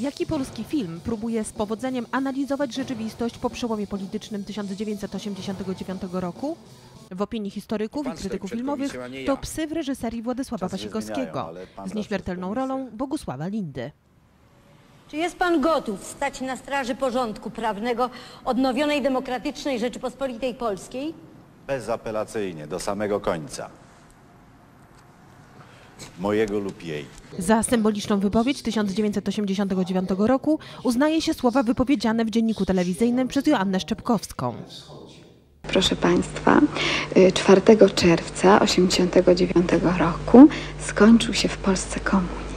Jaki polski film próbuje z powodzeniem analizować rzeczywistość po przełomie politycznym 1989 roku? W opinii historyków i krytyków filmowych to psy w reżyserii Władysława pan z nieśmiertelną rolą Bogusława Lindy. Czy jest pan gotów stać na straży porządku prawnego odnowionej demokratycznej Rzeczypospolitej Polskiej? Bezapelacyjnie, do samego końca. Mojego lub jej. Za symboliczną wypowiedź 1989 roku uznaje się słowa wypowiedziane w dzienniku telewizyjnym przez Joannę Szczepkowską. Proszę Państwa, y, 4 czerwca 1989 roku skończył się w Polsce komunizm.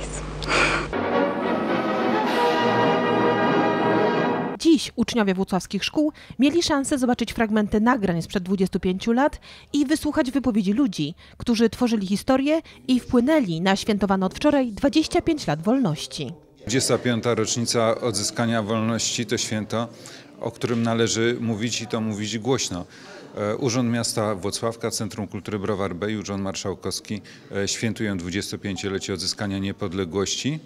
Dziś uczniowie włocławskich szkół mieli szansę zobaczyć fragmenty nagrań sprzed 25 lat i wysłuchać wypowiedzi ludzi, którzy tworzyli historię i wpłynęli na świętowane od wczoraj 25 lat wolności. 25. rocznica odzyskania wolności to święto, o którym należy mówić i to mówić głośno. E, Urząd Miasta Włocławka, Centrum Kultury Browar B i Urząd Marszałkowski e, świętują 25-lecie odzyskania niepodległości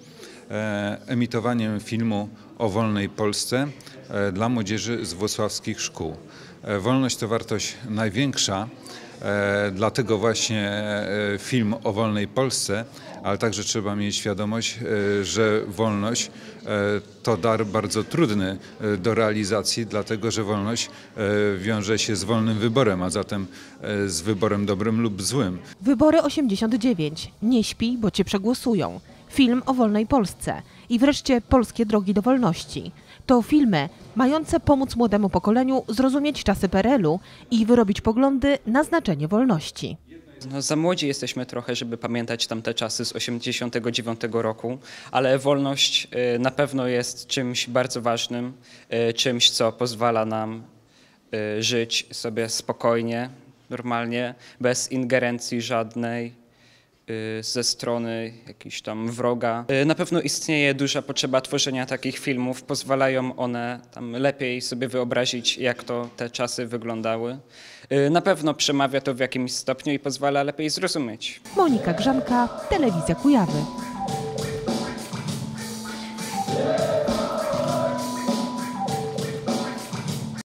emitowaniem filmu o wolnej Polsce e, dla młodzieży z włocławskich szkół. E, Wolność to wartość największa, E, Dlatego właśnie e, film o wolnej Polsce, ale także trzeba mieć świadomość, e, że wolność e, to dar bardzo trudny e, do realizacji, dlatego że wolność e, wiąże się z wolnym wyborem, a zatem e, z wyborem dobrym lub złym. Wybory 89. Nie śpi, bo cię przegłosują. Film o wolnej Polsce. I wreszcie Polskie drogi do wolności. To filmy mające pomóc młodemu pokoleniu zrozumieć czasy PRL-u i wyrobić poglądy na znaczenie wolności. No, za młodzi jesteśmy trochę, żeby pamiętać tamte czasy z 89 roku, ale wolność y, na pewno jest czymś bardzo ważnym, y, czymś, co pozwala nam y, żyć sobie spokojnie, normalnie, bez ingerencji żadnej ze strony jakiejś tam wroga. Y, Na pewno istnieje duża potrzeba tworzenia takich filmów. Pozwalają one tam lepiej sobie wyobrazić, jak to te czasy wyglądały. Y, Na pewno przemawia to w jakimś stopniu i pozwala lepiej zrozumieć. Monika Grzanka, Telewizja Kujawy.